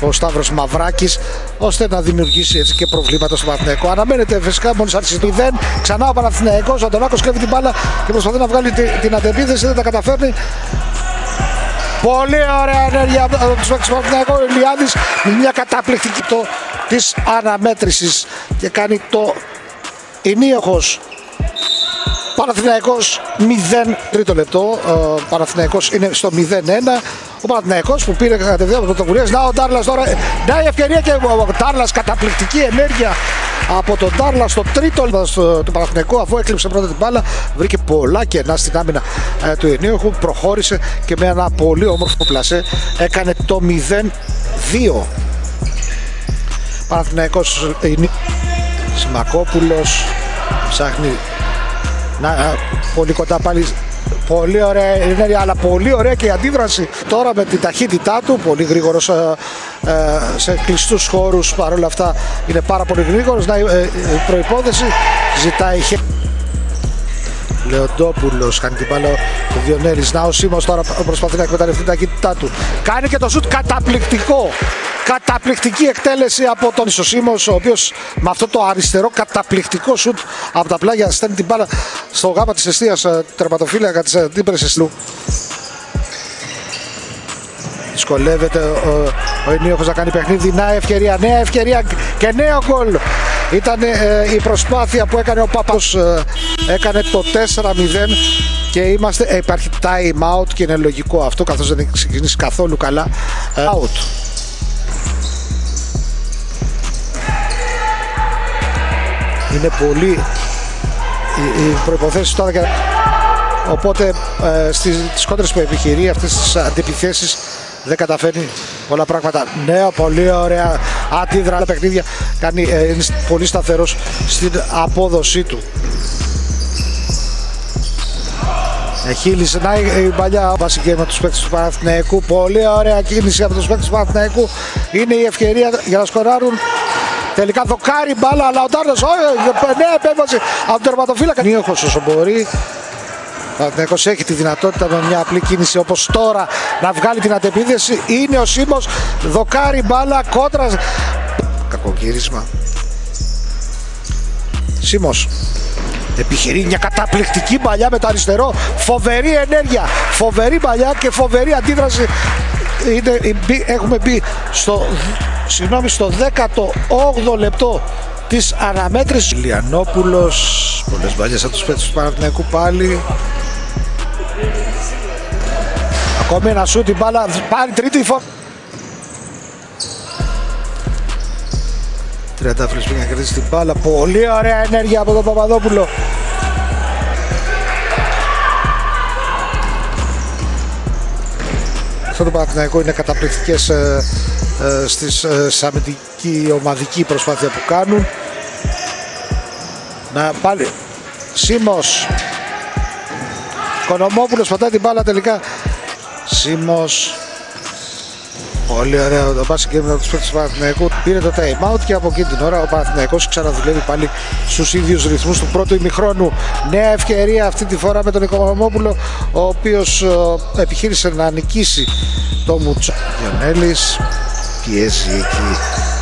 ο Σταύρος Μαυράκης ώστε να δημιουργήσει έτσι και προβλήματα στο Παναθηναϊκό. Αναμένεται φυσικά μόλις άρχισε το 0. Ξανά ο Παναθηναϊκός, ο Αντωνάκος κλέβει την μπάλα και προσπαθεί να βγάλει την, την αντεπίθεση, δεν τα καταφέρνει. Πολύ ωραία ενέργεια από του παίκτες του Παναθηναϊκού. Ο Ηλιάδης με μια καταπληκτική το της αναμέτρησης και κάνει το ενίοχος Παναθηναϊκός 0 τρίτο λεπτό. Ο Παναθηναϊκός είναι στο 0-1. Ο Παναθηναϊκός που πήρε κατευθείαν πρωτοβουλίες. Να ο Ντάρλας τώρα. Να η ευκαιρία και ο Ντάρλας καταπληκτική ενέργεια από τον Ντάρλας στο τρίτο λεπτό του Παναθηναϊκού αφού έκλειψε πρώτα την μπάλα. Βρήκε πολλά κενά στην άμυνα ε, του ενίοχου. Προχώρησε και με ένα πολύ όμορφο πλασέ έκανε το 0-2. Παναθηναϊκός είναι Σιμακόπουλος ψάχνει να, πολύ κοντά πάλι. Πολύ ωραία ενέργεια, αλλά πολύ ωραία και η αντίδραση τώρα με την ταχύτητά του. Πολύ γρήγορος ε, ε, σε κλειστούς χώρους. Παρ' αυτά είναι πάρα πολύ γρήγορος. Να, ε, η προπόθεση ζητάει. Λεοντόπουλος κάνει την μπάλα ο Διονέλης. Να ο Σίμω τώρα προσπαθεί να εκμεταλλευτεί την ταχύτητά του. Κάνει και το σουτ καταπληκτικό. Καταπληκτική εκτέλεση από τον Ισοσίμος, ο οποίος με αυτό το αριστερό καταπληκτικό σουτ από τα πλάγια στέλνει την μπάλα στο γάμα της αιστείας ε, τερματοφύλακα της αντίπερη Εσλού. Δυσκολεύεται ο, ο Ενίοχος να κάνει παιχνίδι. Νέα ευκαιρία, νέα ευκαιρία και νέο γκολ. Ήταν ε, η προσπάθεια που έκανε ο Πάπας. Ε, έκανε το 4-0 και είμαστε, ε, υπάρχει time out και είναι λογικό αυτό καθώς δεν έχει ξεκινήσει καθόλου καλά. Ε, out. Είναι πολύ οι προϋποθέσεις τώρα και οπότε ε, στις κόντρες που επιχειρεί αυτές τις αντιπιθέσεις δεν καταφέρνει πολλά πράγματα. Ναι, πολύ ωραία αντίδρα παιχνίδια. Κάνει, ε, είναι πολύ σταθερός στην απόδοσή του. Χείλησε να η παλιά βασική με τους παίκτες του Παναθηναϊκού. Πολύ ωραία κίνηση από τους παίκτες του Παναθηναϊκού. Είναι η ευκαιρία για να σκοράρουν Τελικά δοκάρει μπάλα, αλλά ο Τάρνος, νέα επέμβαση από τον τερματοφύλακα. Νίωχος όσο μπορεί. Ο έχει τη δυνατότητα με μια απλή κίνηση όπως τώρα να βγάλει την αντεπίδεση. Είναι ο Σίμος, δοκάρει μπάλα, κόντρα. Κακοκύρισμα. Σίμος επιχειρεί μια καταπληκτική παλιά με το αριστερό. Φοβερή ενέργεια, φοβερή παλιά και φοβερή αντίδραση. Είναι, έχουμε μπει στο συγγνώμη, στο 18ο λεπτό της αναμέτρησης. Λιανόπουλος, πολλές μπαλιές από τους παίκτες του Παναθηναϊκού πάλι. Ακόμη ένα σου την μπάλα, πάρει τρίτη φορά. Τριαντάφυλλος πήγε να κερδίσει την μπάλα. Πολύ ωραία ενέργεια από τον Παπαδόπουλο. Αυτό το Παναθηναϊκό είναι καταπληκτικές ε, ε, στις ε, αμυντική ομαδική προσπάθεια που κάνουν. Να πάλι Σίμος Κονομόπουλος πατάει την μπάλα τελικά. Σίμος Πολύ ωραίο το πάση και με τους παίκτες του Παναθηναϊκού πήρε το time out και από εκείνη την ώρα ο Παναθηναϊκός ξαναδουλεύει πάλι στους ίδιους ρυθμούς του πρώτου ημιχρόνου. Νέα ευκαιρία αυτή τη φορά με τον Οικονομόπουλο ο οποίος ε, επιχείρησε να νικήσει το Μουτσο. Διονέλης πιέζει εκεί